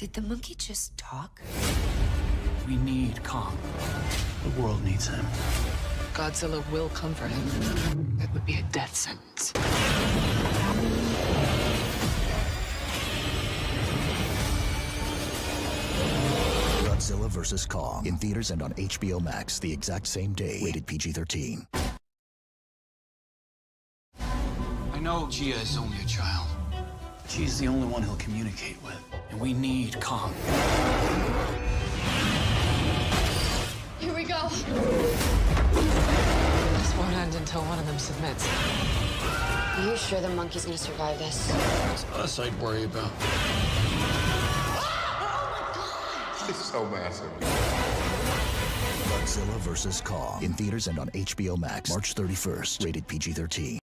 Did the monkey just talk? We need Kong. The world needs him. Godzilla will come for him. That would be a death sentence. Godzilla vs. Kong in theaters and on HBO Max the exact same day. Rated PG 13. I know Jia is only a child. But she's the only one he'll communicate with. And we need Kong. Here we go. This won't end until one of them submits. Are you sure the monkey's gonna survive this? It's us I'd worry about. Ah! Oh it's so massive. Godzilla vs. Kong in theaters and on HBO Max March 31st. Rated PG 13.